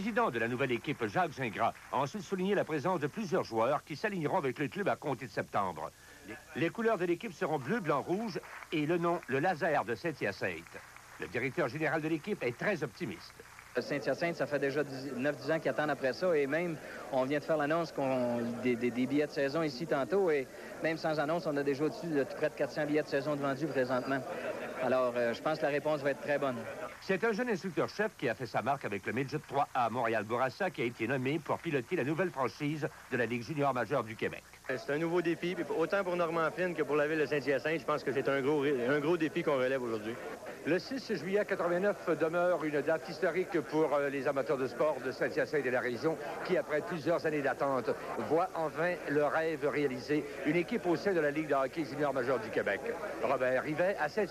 Le président de la nouvelle équipe, Jacques Gingras, a ensuite souligné la présence de plusieurs joueurs qui s'aligneront avec le club à compter de septembre. Les couleurs de l'équipe seront bleu, blanc, rouge et le nom, le laser de Saint-Hyacinthe. Le directeur général de l'équipe est très optimiste. Saint-Hyacinthe, ça fait déjà 9-10 ans qu'ils attendent après ça. Et même, on vient de faire l'annonce qu'on des, des, billets de saison ici tantôt. Et même sans annonce, on a déjà au-dessus de près de 400 billets de saison de vendus présentement. Alors, euh, je pense que la réponse va être très bonne. C'est un jeune instructeur-chef qui a fait sa marque avec le Midget 3 à Montréal-Bourassa qui a été nommé pour piloter la nouvelle franchise de la Ligue junior majeure du Québec. C'est un nouveau défi, autant pour Normand Flynn que pour la ville de Saint-Hyacinthe, je pense que c'est un gros, un gros défi qu'on relève aujourd'hui. Le 6 juillet 89 demeure une date historique pour euh, les amateurs de sport de Saint-Hyacinthe et de la région qui, après plusieurs années d'attente, voient enfin le rêve réalisé, une équipe au sein de la Ligue de hockey junior majeure du Québec. Robert Rivet à Saint-Hyacinthe.